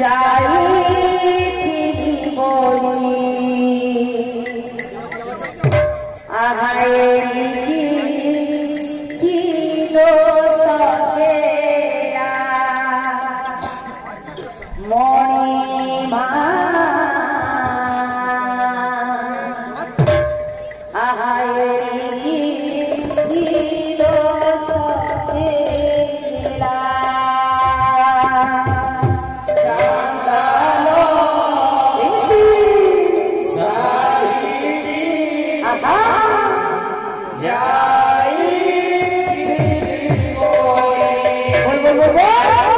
die. Uou!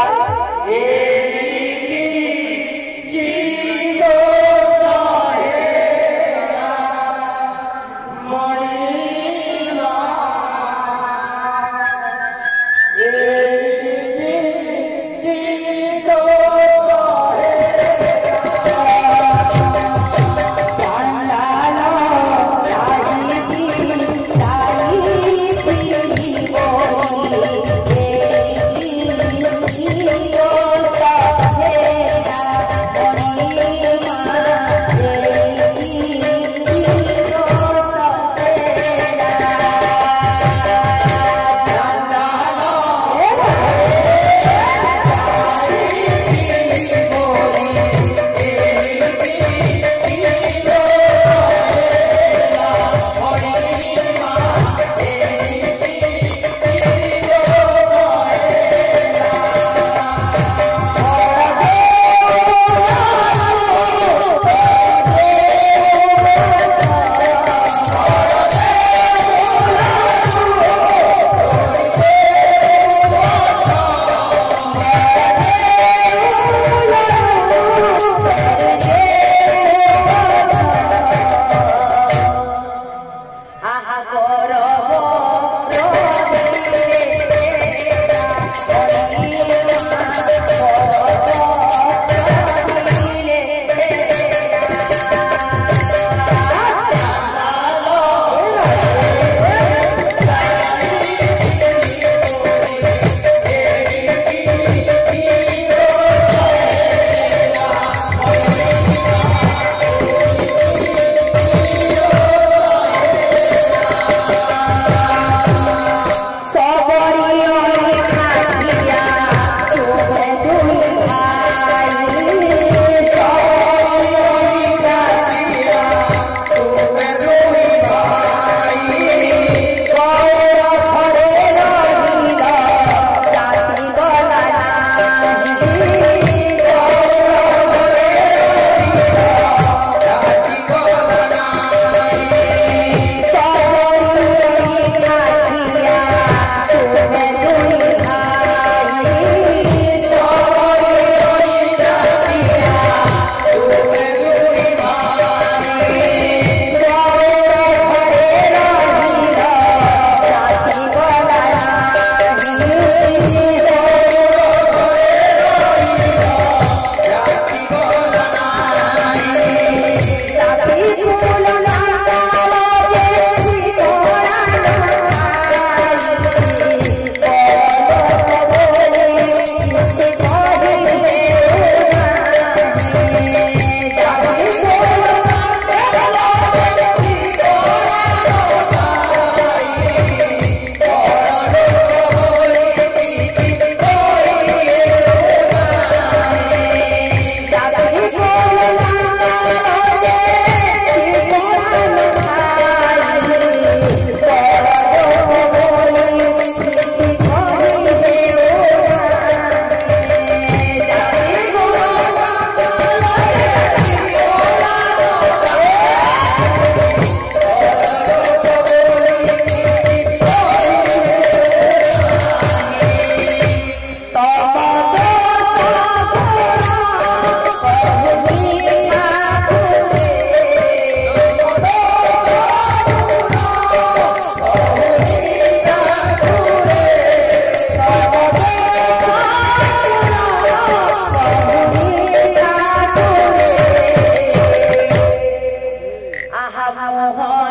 Allah.